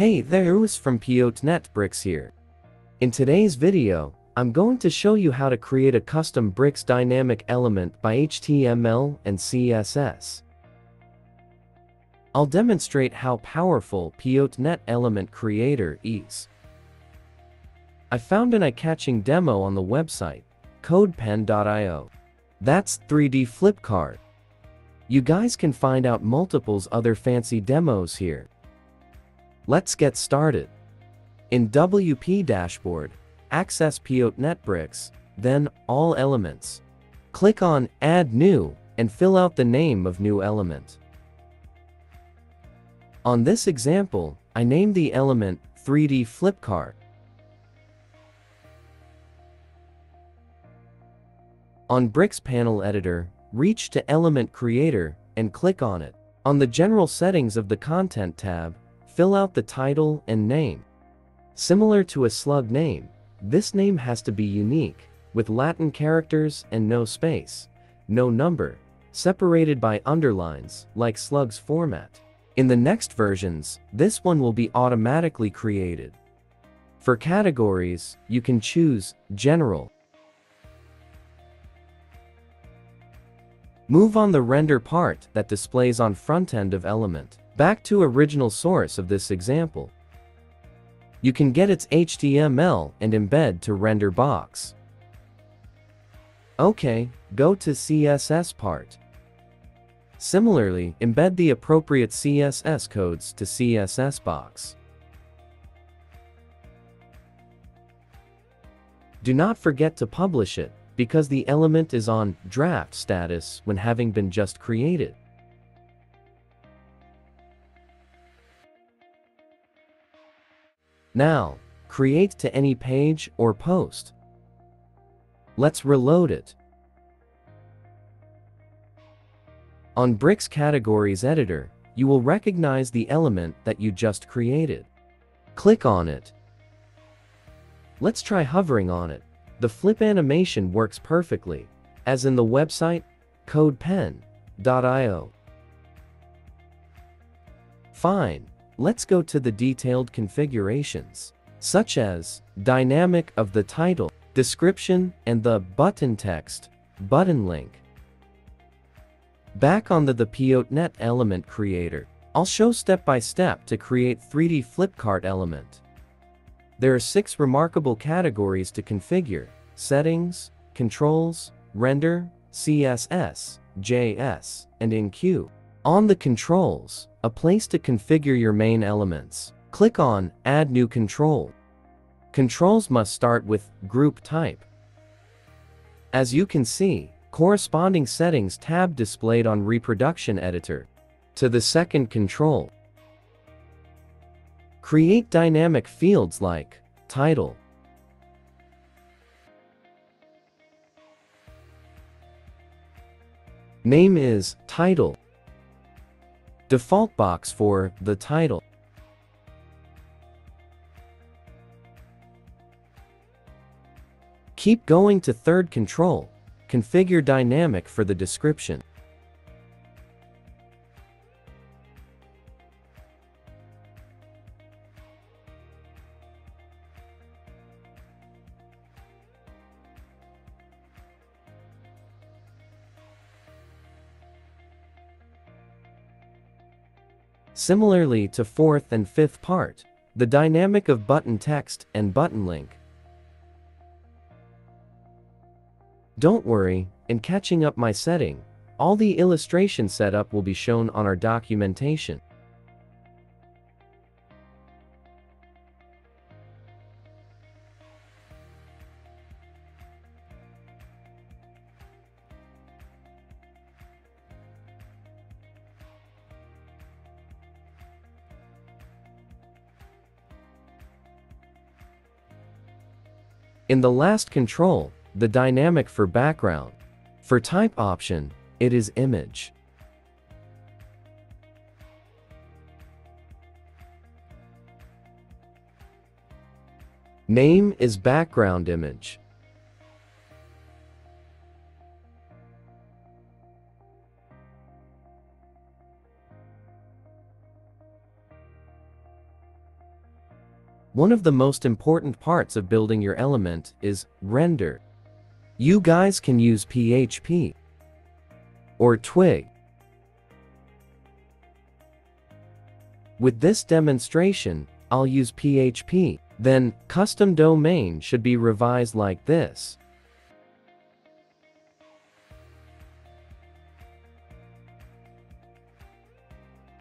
Hey there Us from Piotnet Bricks here. In today's video, I'm going to show you how to create a custom bricks dynamic element by HTML and CSS. I'll demonstrate how powerful Piotnet Element Creator is. I found an eye-catching demo on the website, codepen.io. That's 3D Flip Card. You guys can find out multiples other fancy demos here. Let's get started. In WP Dashboard, access Piotnet Bricks, then All Elements. Click on Add New and fill out the name of new element. On this example, I named the element 3D Flip Card. On Bricks Panel Editor, reach to Element Creator and click on it. On the General Settings of the Content tab, fill out the title and name. Similar to a slug name, this name has to be unique, with Latin characters and no space, no number, separated by underlines, like slug's format. In the next versions, this one will be automatically created. For categories, you can choose General. Move on the render part that displays on front end of element. Back to original source of this example. You can get its HTML and embed to render box. OK, go to CSS part. Similarly, embed the appropriate CSS codes to CSS box. Do not forget to publish it, because the element is on draft status when having been just created. Now, create to any page or post. Let's reload it. On Bricks Categories Editor, you will recognize the element that you just created. Click on it. Let's try hovering on it. The flip animation works perfectly, as in the website, codepen.io. Fine, let's go to the detailed configurations, such as dynamic of the title, description, and the button text, button link. Back on the, Piotnet element creator, I'll show step by step to create 3D Flip Card element. There are six remarkable categories to configure, settings, controls, render, CSS, JS, and enqueue. On the controls, a place to configure your main elements. Click on Add New Control. Controls must start with Group Type. As you can see, corresponding settings tab displayed on Reproduction Editor. To the second control, Create dynamic fields like title, Name is title. Default box for the title. Keep going to third control. Configure dynamic for the description. Similarly to fourth and fifth part, the dynamic of button text and button link. Don't worry, in catching up my setting, all the illustration setup will be shown on our documentation. In the last control, the dynamic for background. For type option, it is image. Name is background image. One of the most important parts of building your element is render. You guys can use PHP or Twig. With this demonstration, I'll use PHP. Then, custom domain should be revised like this.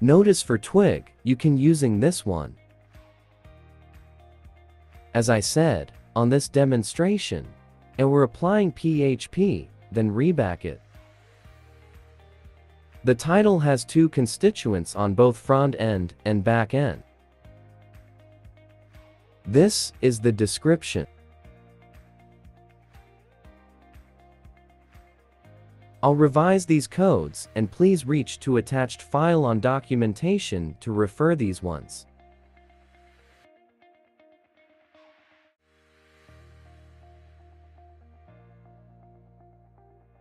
Notice for Twig, you can using this one. As I said, on this demonstration, and we're applying PHP, then reback it. The title has two constituents on both front end and back end. This is the description. I'll revise these codes and please reach to attached file on documentation to refer these ones.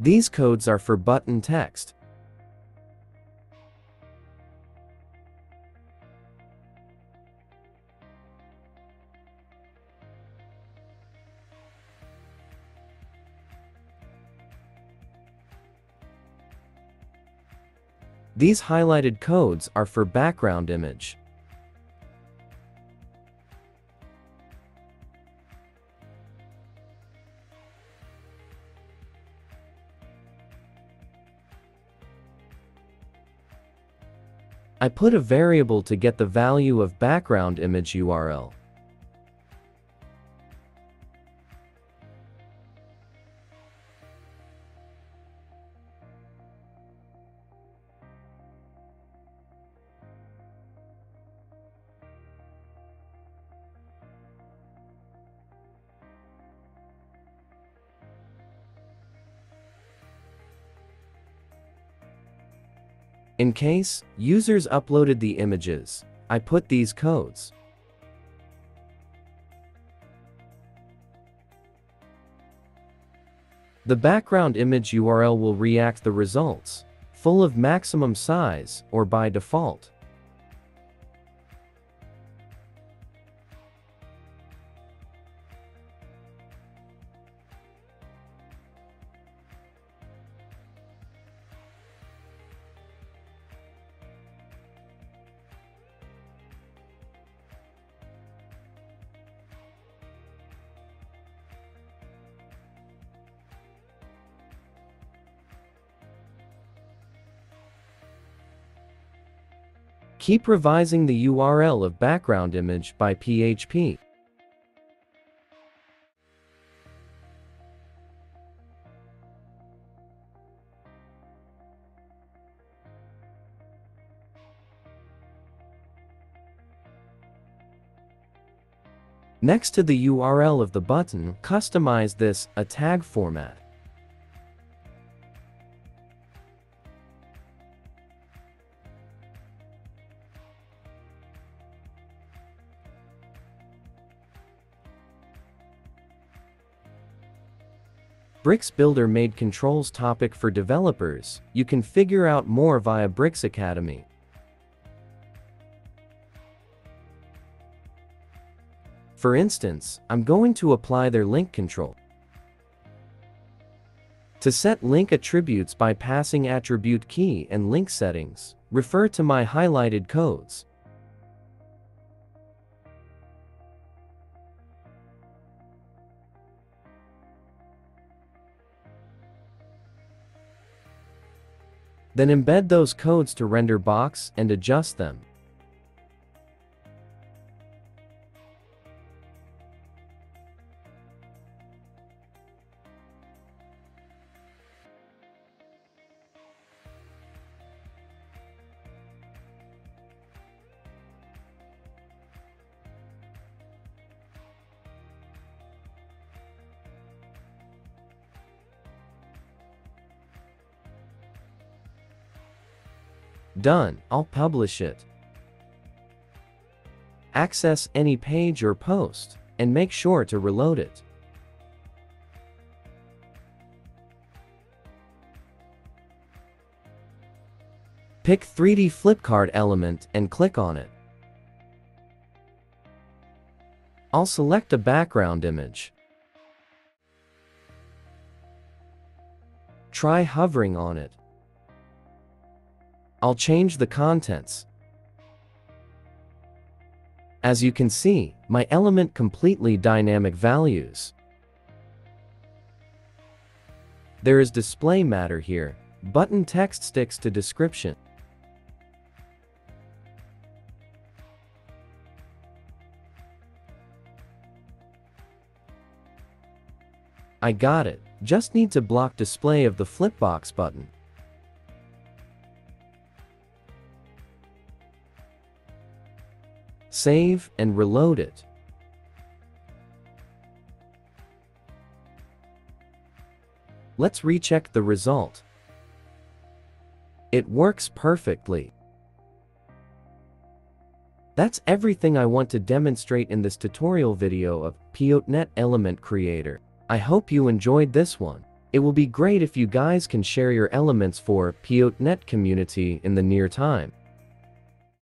These codes are for button text. These highlighted codes are for background image. I put a variable to get the value of background image URL. In case users uploaded the images, I put these codes. The background image URL will react the results, full of maximum size or by default. Keep revising the URL of background image by PHP. Next to the URL of the button, customize this a tag format. Bricks Builder made controls topic for developers. You can figure out more via Bricks Academy. For instance, I'm going to apply their link control. To set link attributes by passing attribute key and link settings, refer to my highlighted codes. Then embed those codes to render box and adjust them. Done, I'll publish it. Access any page or post, and make sure to reload it. Pick 3D flip card element and click on it. I'll select a background image. Try hovering on it. I'll change the contents. As you can see, my element completely dynamic values. There is display matter here. Button text sticks to description. I got it. Just need to block display of the Flipbox button. Save and reload it. Let's recheck the result. It works perfectly. That's everything I want to demonstrate in this tutorial video of Piotnet Element Creator. I hope you enjoyed this one. It will be great if you guys can share your elements for Piotnet community in the near time.